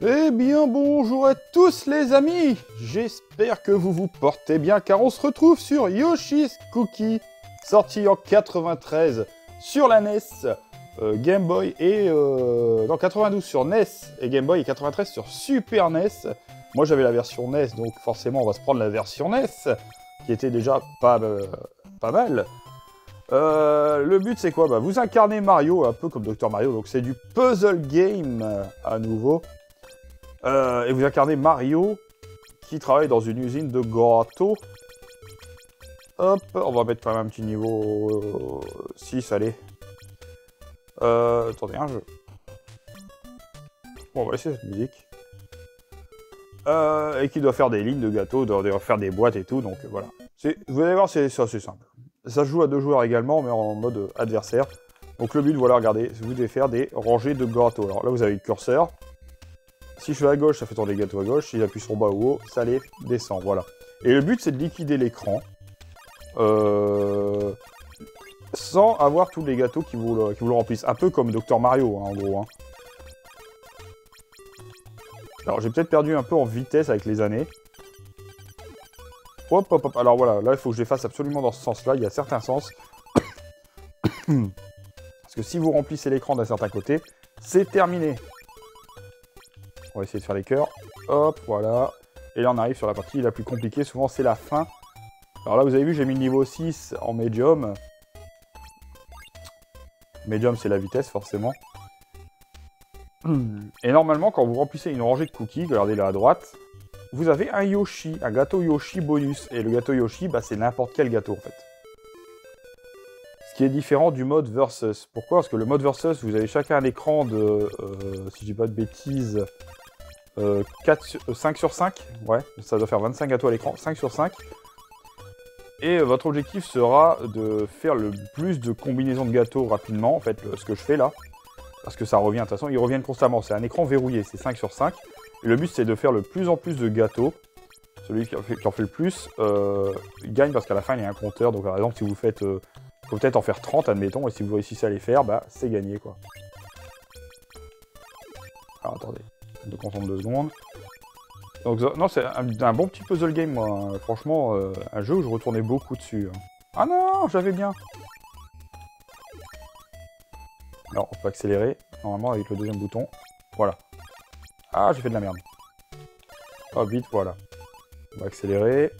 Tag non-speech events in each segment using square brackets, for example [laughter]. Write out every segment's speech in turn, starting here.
Eh bien bonjour à tous les amis J'espère que vous vous portez bien car on se retrouve sur Yoshi's Cookie, sorti en 93 sur la NES, euh, Game Boy et... Euh, non, 92 sur NES et Game Boy et 93 sur Super NES. Moi j'avais la version NES donc forcément on va se prendre la version NES qui était déjà pas, euh, pas mal. Euh, le but c'est quoi? Bah, Vous incarnez Mario, un peu comme Dr Mario, donc c'est du puzzle game à nouveau. Euh, et vous incarnez Mario qui travaille dans une usine de gâteaux. Hop, on va mettre quand même un petit niveau 6, allez. Euh, attendez, un jeu. Bon, on va laisser cette musique. Euh, et qui doit faire des lignes de gâteaux, doit faire des boîtes et tout, donc voilà. Vous allez voir, c'est assez simple. Ça joue à deux joueurs également, mais en mode adversaire. Donc le but, voilà, regardez, vous devez faire des rangées de gâteaux. Alors là, vous avez le curseur. Si je vais à gauche, ça fait tourner les gâteaux à gauche. Si j'appuie sur bas ou haut, ça les descend. Voilà. Et le but, c'est de liquider l'écran. Euh, sans avoir tous les gâteaux qui vous, le, qui vous le remplissent. Un peu comme Dr Mario, hein, en gros. Hein. Alors, j'ai peut-être perdu un peu en vitesse avec les années. Hop, hop, hop. Alors voilà, là, il faut que je les fasse absolument dans ce sens-là. Il y a certains sens. [coughs] Parce que si vous remplissez l'écran d'un certain côté, c'est terminé. On va essayer de faire les cœurs. Hop, voilà. Et là, on arrive sur la partie la plus compliquée. Souvent, c'est la fin. Alors là, vous avez vu, j'ai mis le niveau 6 en médium. Medium, c'est la vitesse, forcément. Et normalement, quand vous remplissez une rangée de cookies, regardez là à droite, vous avez un Yoshi, un gâteau Yoshi bonus. Et le gâteau Yoshi, bah, c'est n'importe quel gâteau, en fait. Ce qui est différent du mode versus. Pourquoi? Parce que le mode versus, vous avez chacun un écran de, euh, si je dis pas de bêtises, 4 5 sur 5, ouais, ça doit faire 25 gâteaux à l'écran, 5 sur 5. Et votre objectif sera de faire le plus de combinaisons de gâteaux rapidement, en fait, ce que je fais là. Parce que ça revient, de toute façon, ils reviennent constamment. C'est un écran verrouillé, c'est 5 sur 5. Et le but, c'est de faire le plus en plus de gâteaux. Celui qui en fait, le plus euh, gagne parce qu'à la fin, il y a un compteur. Donc, par exemple, si vous faites... Euh, faut peut-être en faire 30, admettons. Et si vous réussissez à les faire, bah, c'est gagné, quoi. Alors, attendez de contente deux secondes. Donc, non, c'est un, bon petit puzzle game, moi. Franchement, euh, un jeu où je retournais beaucoup dessus. Hein. Ah non, j'avais bien. Alors, on peut accélérer, normalement, avec le deuxième bouton. Voilà. Ah, j'ai fait de la merde. Oh, vite, voilà. On va accélérer.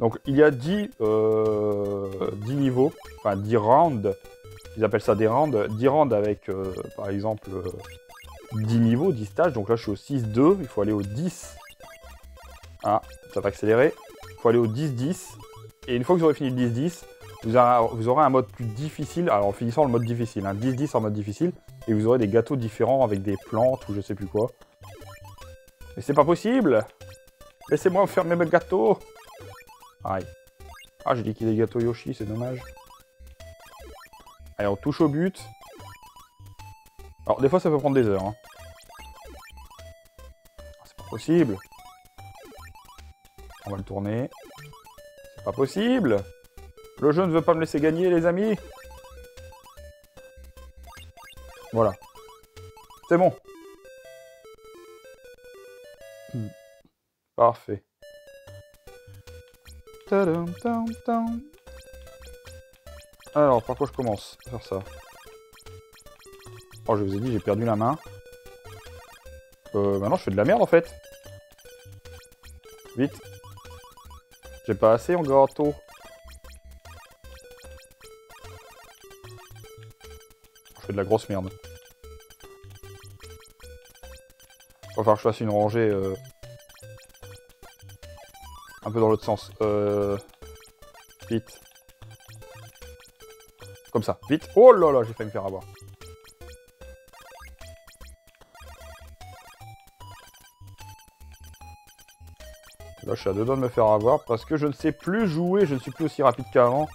Donc, il y a 10, euh, 10 niveaux, enfin 10 rounds ils appellent ça des rounds. 10 rounds avec, euh, par exemple, 10 euh, niveaux, 10 stages. Donc là, je suis au 6-2. Il faut aller au 10. Ah, ça va accélérer. Il faut aller au 10-10. Et une fois que vous aurez fini le 10-10, vous, aurez un mode plus difficile. Alors en finissant le mode difficile, un 10-10 en mode difficile. Et vous aurez des gâteaux différents avec des plantes ou je sais plus quoi. Mais c'est pas possible Laissez-moi faire mes gâteaux Aïe. Ah, j'ai a des gâteaux Yoshi, c'est dommage. Allez, on touche au but. Alors, des fois, ça peut prendre des heures. Hein. C'est pas possible. On va le tourner. C'est pas possible. Le jeu ne veut pas me laisser gagner, les amis. Voilà. C'est bon. Hmm. Parfait. Alors, par quoi je commence à faire ça Oh, je vous ai dit, j'ai perdu la main. Euh, maintenant, je fais de la merde, en fait. Vite. J'ai pas assez en gâteau. Je fais de la grosse merde. Va falloir que je fasse une rangée... Euh... Un peu dans l'autre sens. Euh... Vite. Comme ça, vite. Oh là là, j'ai failli me faire avoir. Là, je suis à deux doigts de me faire avoir parce que je ne sais plus jouer, je ne suis plus aussi rapide qu'avant.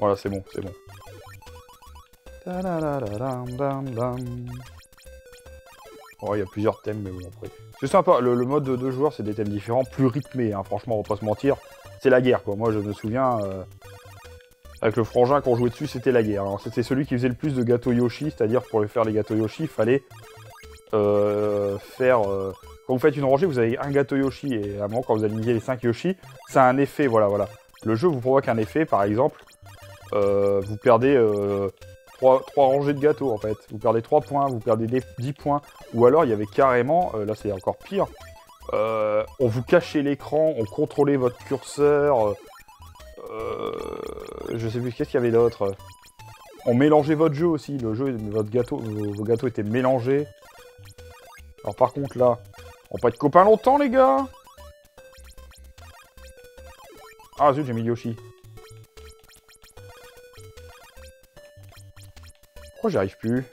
Voilà, c'est bon, c'est bon. Oh, il y a plusieurs thèmes, mais bon, après. C'est sympa, le, mode de deux joueurs, c'est des thèmes différents, plus rythmés, hein. franchement, on va pas se mentir c'est la guerre, quoi. Moi, je me souviens, euh, Avec le frangin qu'on jouait dessus, c'était la guerre. C'était celui qui faisait le plus de gâteaux Yoshi, c'est-à-dire pour faire les gâteaux Yoshi, il fallait euh, faire... euh, Quand vous faites une rangée, vous avez un gâteau Yoshi, et à un moment, quand vous alignez les 5 Yoshi, ça a un effet, voilà, voilà. Le jeu vous provoque un effet, par exemple, vous perdez 3, rangées de gâteaux, en fait. Vous perdez 3 points, vous perdez des 10 points, ou alors il y avait carrément, là c'est encore pire, euh, on vous cachait l'écran, on contrôlait votre curseur, euh, je sais plus, qu'est-ce qu'il y avait d'autre? On mélangeait votre jeu aussi, le jeu, votre gâteau, vos, gâteaux étaient mélangés. Alors par contre là, on pas être copains longtemps les gars Ah zut, j'ai mis Yoshi. Pourquoi j'y arrive plus?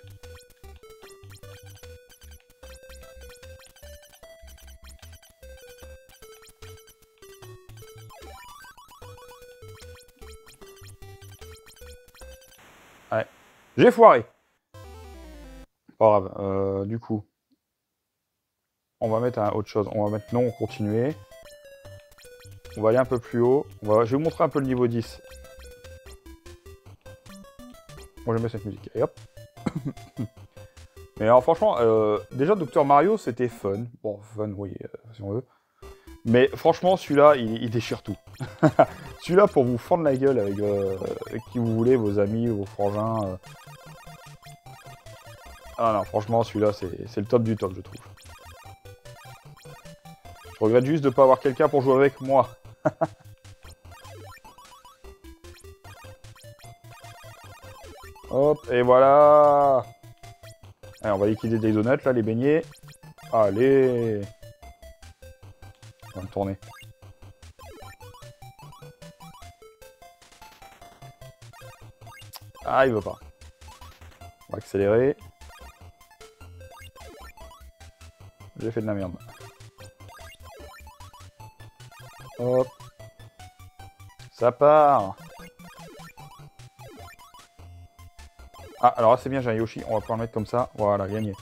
J'ai foiré. Pas grave. euh, du coup, on va mettre un autre chose. On va mettre non, continuer. On va aller un peu plus haut. Je vais vous montrer un peu le niveau 10. Moi j'aime bien cette musique. Et hop. [coughs] Mais alors franchement, euh, déjà Dr Mario c'était fun. Bon, fun, oui, euh, si on veut. Mais franchement, celui-là, il, déchire tout. [laughs] celui-là, pour vous fendre la gueule euh, avec qui vous voulez, vos amis, vos frangins. Ah non, franchement, celui-là, c'est le top du top, je trouve. Je regrette juste de pas avoir quelqu'un pour jouer avec moi. [laughs] Hop, et voilà Allez, on va liquider des donuts, là, les beignets. Allez On va me tourner. Ah, il veut pas. On va accélérer. J'ai fait de la merde. Hop. Ça part. Ah, alors c'est bien, j'ai un Yoshi. On va pouvoir le mettre comme ça. Voilà, gagné.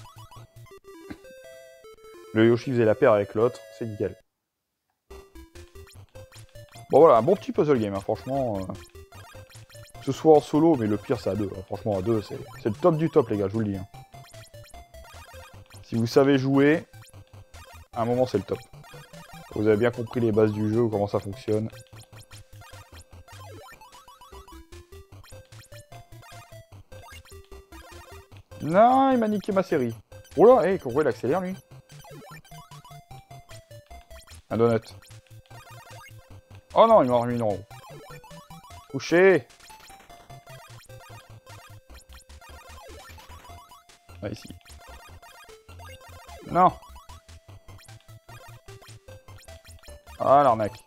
Le Yoshi faisait la paire avec l'autre. C'est nickel. Bon, voilà, un bon petit puzzle game, hein, franchement. euh, Que ce soit en solo, mais le pire, c'est à deux. hein. Franchement, à deux, c'est c'est le top du top, les gars, je vous le dis. hein. Si vous savez jouer, à un moment, c'est le top. Vous avez bien compris les bases du jeu, comment ça fonctionne. Non, il m'a niqué ma série. Oh là, hé, pourquoi il accélère, lui? Un donut. Oh non, il m'a remis en haut. Couché Ah, ici. Non Ah, l'arnaque.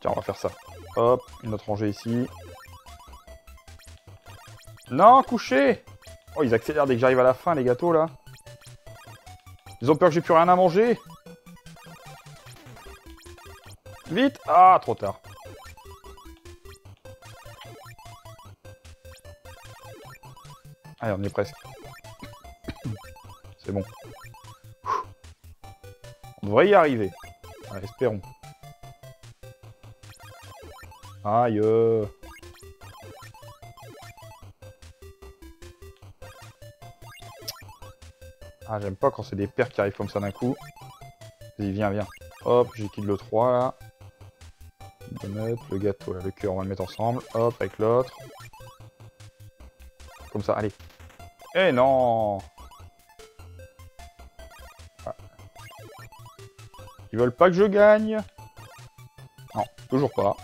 Tiens, on va faire ça. Hop, une autre rangée ici. Non, couché Oh, ils accélèrent dès que j'arrive à la fin, les gâteaux, là. Ils ont peur que j'ai plus rien à manger. Vite Ah, trop tard. Allez, on est presque. C'est bon. On devrait y arriver. Allez, espérons. Aïe. Ah, j'aime pas quand c'est des paires qui arrivent comme ça d'un coup. Vas-y, viens, viens. Hop, j'ai kill le 3 là. Le gâteau là, le cœur, on va le mettre ensemble. Hop, avec l'autre. Comme ça, allez. Eh non Ils veulent pas que je gagne Non, toujours pas.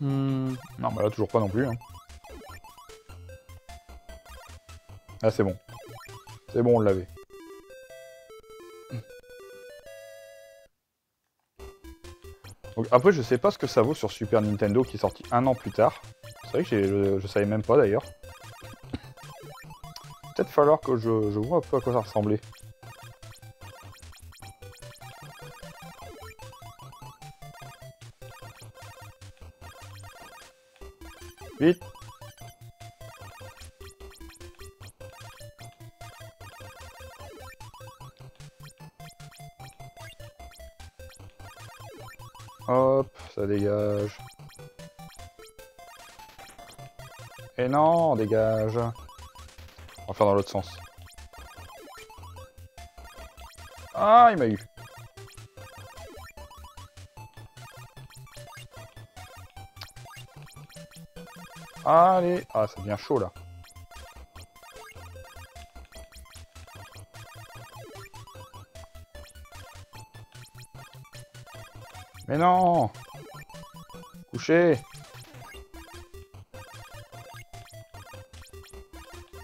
Hmm, Non, bah là, toujours pas non plus. Hein. Ah, c'est bon. C'est bon, on l'avait. Donc, après, je sais pas ce que ça vaut sur Super Nintendo qui est sorti un an plus tard. C'est vrai que je savais même pas d'ailleurs. Peut-être falloir que je, je vois un peu à quoi ça ressemblait. Hop, ça dégage. Et non, dégage. On va faire dans l'autre sens. Ah, il m'a eu. Allez. Ah, ça devient chaud, là. Mais non Couché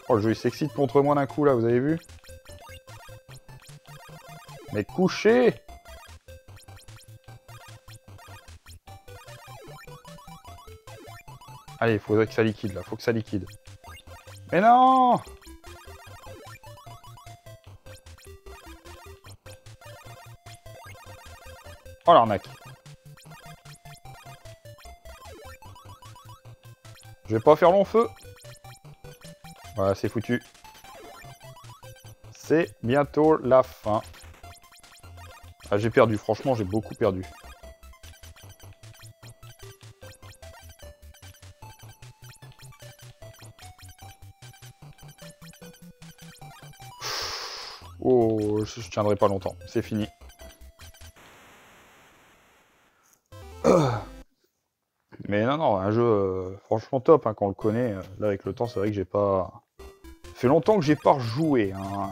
Oh, le jeu il s'excite contre moi d'un coup là, vous avez vu? Mais couché Allez, il faudrait que ça liquide là, faut que ça liquide. Mais non Oh l'arnaque Je vais pas faire long feu. Voilà, c'est foutu. C'est bientôt la fin. Ah, j'ai perdu, franchement, j'ai beaucoup perdu. Je tiendrai pas longtemps, c'est fini. [coughs] Mais non, non, un jeu euh, franchement top hein, quand on le connaît. Là, avec le temps, c'est vrai que j'ai pas. Fait longtemps que j'ai pas rejoué. Hein.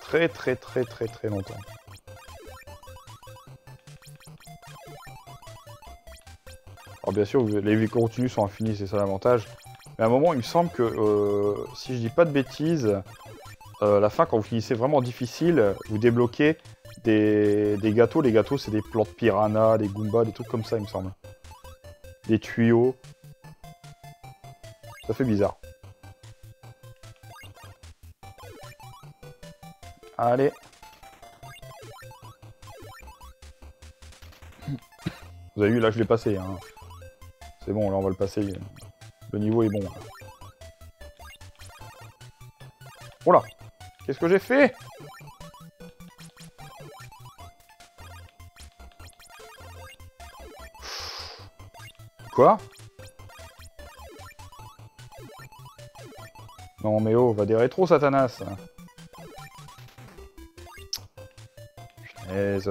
Très, très, très, très, très longtemps. Alors, bien sûr, les vies continues sont infinies, c'est ça l'avantage. Mais à un moment, il me semble que, euh, si je dis pas de bêtises, la fin, quand vous finissez vraiment difficile, vous débloquez des, gâteaux. Les gâteaux, c'est des plantes piranha, des goombas, des trucs comme ça, il me semble des tuyaux. Ça fait bizarre. Allez. Vous avez vu, là je l'ai passé. Hein. C'est bon, là on va le passer. Le niveau est bon. Oh là Qu'est-ce que j'ai fait Quoi Non mais oh, va des rétro Satanas. Punaise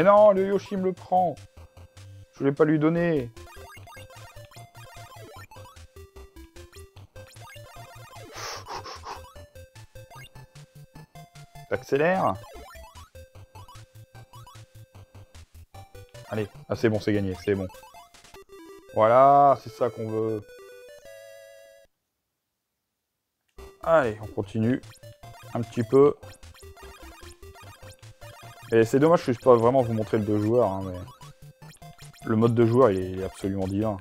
Mais non, le Yoshi me le prend. Je voulais pas lui donner. [laughs] Accélère Allez, ah c'est bon, c'est gagné, c'est bon. Voilà, c'est ça qu'on veut. Allez, on continue. Un petit peu. Et c'est dommage que je peux pas vraiment vous montrer le deux joueurs, hein, mais... Le mode de joueur, est absolument divin.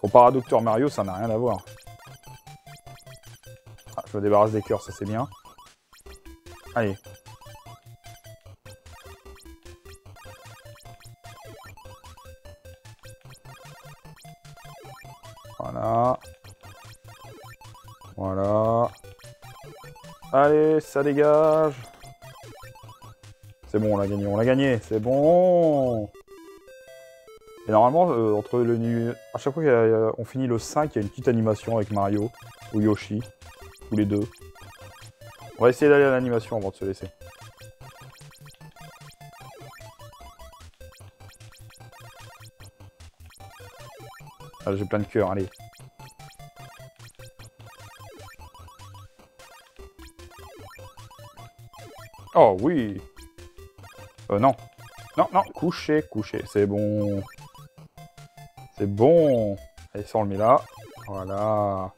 Comparé à Docteur Mario, ça n'a rien à voir je me débarrasse des cœurs, ça c'est bien. Allez. Voilà. Voilà. Allez, ça dégage. C'est bon, on l'a gagné, on l'a gagné, c'est bon. Et normalement, euh, entre le à chaque fois qu'on finit le 5, il y a une petite animation avec Mario ou Yoshi. Ou les deux. On va essayer d'aller à l'animation avant de se laisser. Ah, j'ai plein de cœurs, allez. Oh oui Euh, non. Non, non, coucher, coucher. C'est bon. C'est bon. Allez, ça on le met là. Voilà.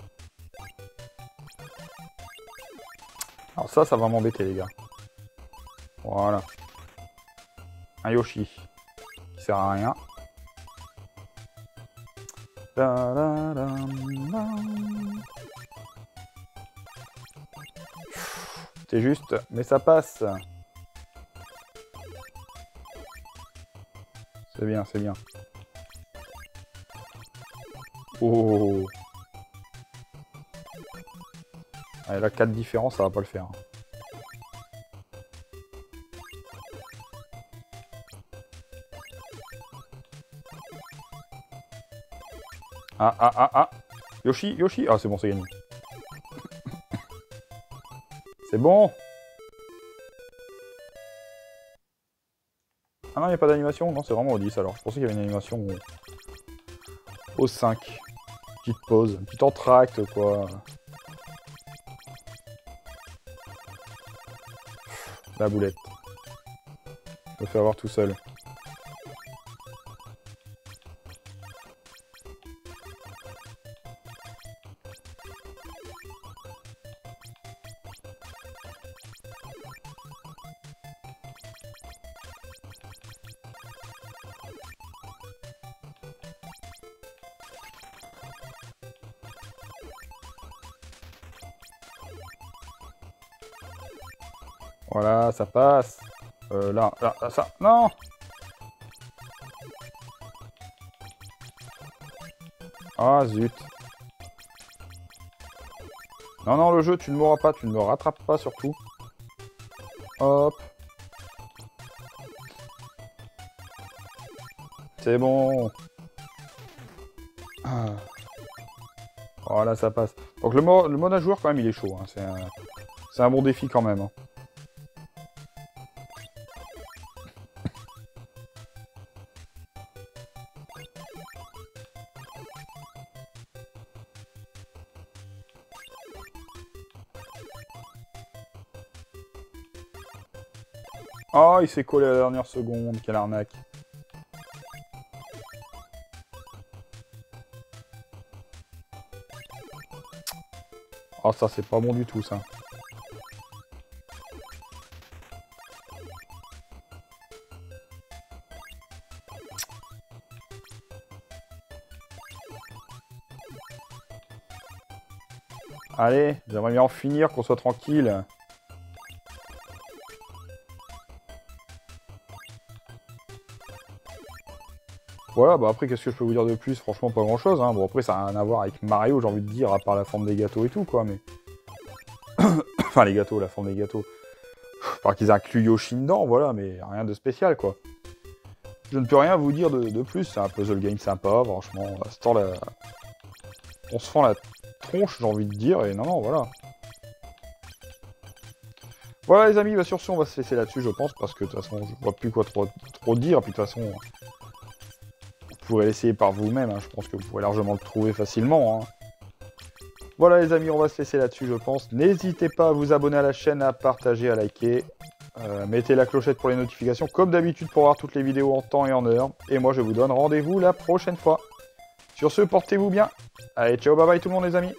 Alors ça, ça va m'embêter, les gars. Voilà. Un Yoshi. Qui sert à rien. C'est juste, mais ça passe. C'est bien, c'est bien. Oh Allez, là, 4 différences, ça va pas le faire. Ah, ah, ah, ah Yoshi, Yoshi Ah, c'est bon, c'est gagné. C'est bon Ah non, il n'y a pas d'animation Non, c'est vraiment au 10 alors. Je pensais qu'il y avait une animation au, au 5. Petite pause, un petit entracte, quoi. La boulette. Je me fais avoir tout seul. Voilà, ça passe. Euh, là, là, là, ça... Non Ah, zut. Non, non, le jeu, tu ne m'auras pas, tu ne me rattrapes pas, surtout. Hop. C'est bon. Ah. Voilà, ça passe. Donc le, le mode à joueur, quand même, il est chaud. Hein. C'est un... un... bon défi, quand même. Hein. Oh, il s'est collé à la dernière seconde, quelle arnaque. Oh, ça, c'est pas bon du tout, ça. Allez, j'aimerais bien en finir, qu'on soit tranquille. Voilà, bah après, qu'est-ce que je peux vous dire de plus? Franchement, pas grand-chose. Hein. Bon, après, ça n'a rien à voir avec Mario, j'ai envie de dire, à part la forme des gâteaux et tout, quoi, mais... [coughs] enfin, les gâteaux, la forme des gâteaux. Par qu'ils incluent Yoshi dedans, voilà, mais rien de spécial, quoi. Je ne peux rien vous dire de, plus, c'est un puzzle game sympa, franchement. À ce temps-là, on se fend la tronche, j'ai envie de dire, et non, non, voilà. Voilà les amis, bah, sur ce on va se laisser là-dessus je pense, parce que de toute façon je vois plus quoi trop, trop dire, puis de toute façon pourrez l'essayer par vous-même, hein. je pense que vous pourrez largement le trouver facilement. Hein. Voilà les amis, on va se laisser là-dessus je pense. N'hésitez pas à vous abonner à la chaîne, à partager, à liker. Euh, mettez la clochette pour les notifications, comme d'habitude pour voir toutes les vidéos en temps et en heure. Et moi je vous donne rendez-vous la prochaine fois. Sur ce, portez-vous bien. Allez, ciao, bye bye tout le monde les amis.